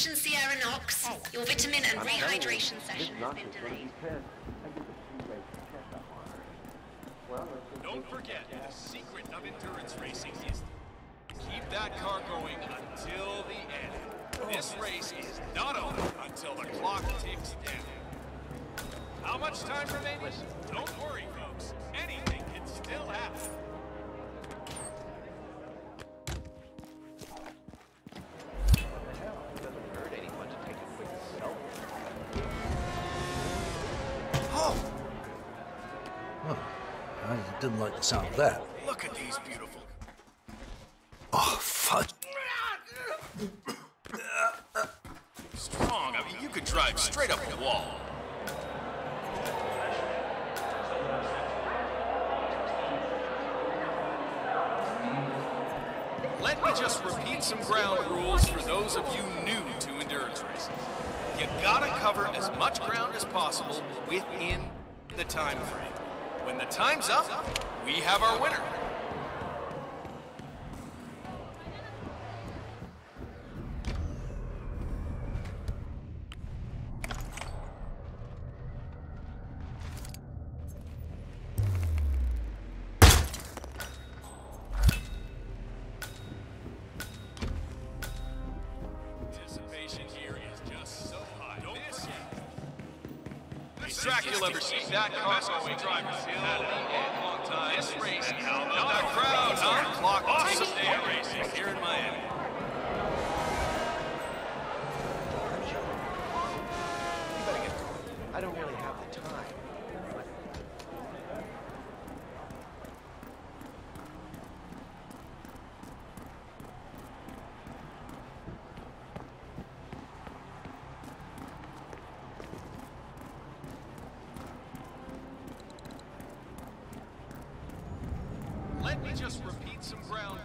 Attention Sierra Knox. Your vitamin and rehydration session has been delayed. Don't forget, the secret of endurance racing is keep that car going until the end. This race is not over until the clock ticks down. How much time remaining? Don't worry, I didn't like the sound of that. Look at these beautiful. Oh, fudge. Strong. I mean, you could drive straight up a wall. Let me just repeat some ground rules for those of you new to endurance racing. You gotta cover as much ground as possible within the time frame. When the time's up, we have our winner. Track you'll ever see that car going drivers till the end. Long time. This race, about that crowd, huh? Clock awesome ticks down. race. Just repeat some ground